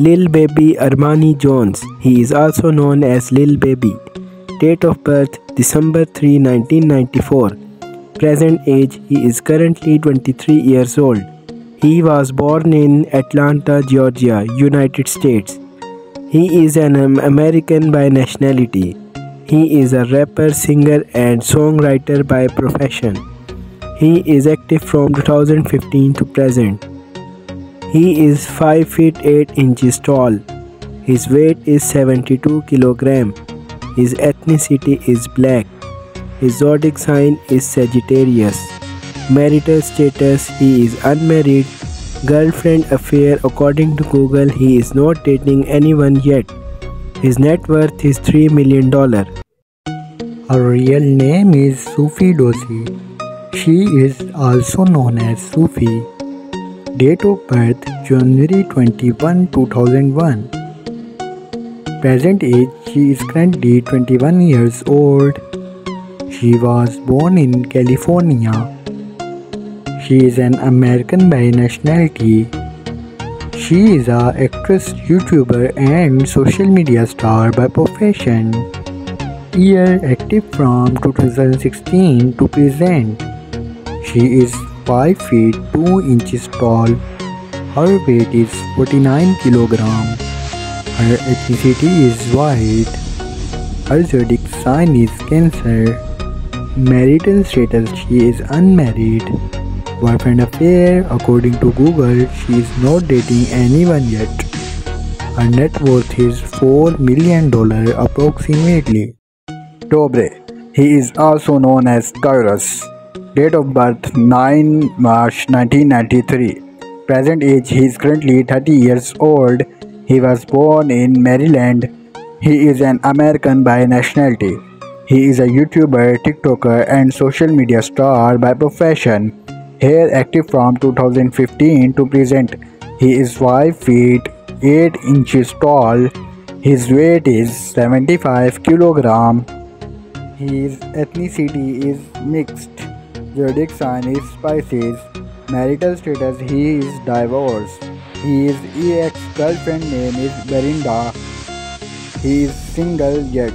Lil Baby Armani Jones. He is also known as Lil Baby. Date of birth December 3, 1994. Present age He is currently 23 years old. He was born in Atlanta, Georgia, United States. He is an American by nationality. He is a rapper, singer, and songwriter by profession. He is active from 2015 to present. He is 5 feet 8 inches tall. His weight is 72 kg. His ethnicity is black. His zodiac sign is Sagittarius. Marital status He is unmarried. Girlfriend affair According to Google, he is not dating anyone yet. His net worth is $3 million. Her real name is Sofie Dossi. She is also known as Sofie. Date of birth January 21, 2001. Present age she is currently 21 years old. She was born in California. She is an American by nationality. She is a actress, YouTuber and social media star by profession. Year active from 2016 to present. She is 5 feet 2 inches tall. Her weight is 49 kg. Her ethnicity is white. Her zodiac sign is Cancer. Marital status she is unmarried. Boyfriend affair according to Google she is not dating anyone yet. Her net worth is $4 million approximately. Dobre. He is also known as Cyrus. Date of birth 9 March 1993. Present age he is currently 30 years old. He was born in Maryland. He is an American by nationality. He is a YouTuber, TikToker, and social media star by profession. Here active from 2015 to present. He is 5 feet 8 inches tall. His weight is 75 kg. His ethnicity is mixed. Zodiac sign is Pisces. Marital status he is divorced. His ex-girlfriend name is Berinda. He is single yet.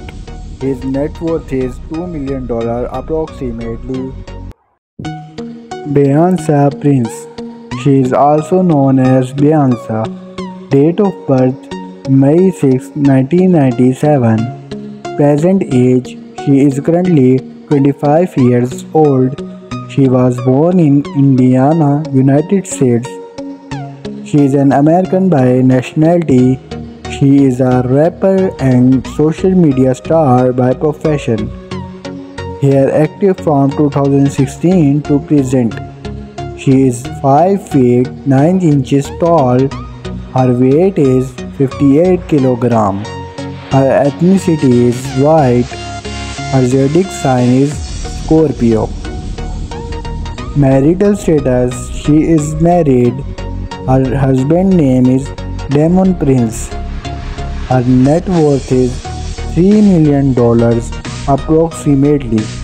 His net worth is $2 million approximately. Biannca Prince. She is also known as Biannca. Date of birth May 6, 1997. Present age She is currently 25 years old. She was born in Indiana, United States. She is an American by nationality. She is a rapper and social media star by profession. Here active from 2016 to present. She is 5 feet 9 inches tall. Her weight is 58 kg. Her ethnicity is white. Her zodiac sign is Scorpio. Marital status She is married. Her husband name is Damon Prince. Her net worth is $3 million approximately.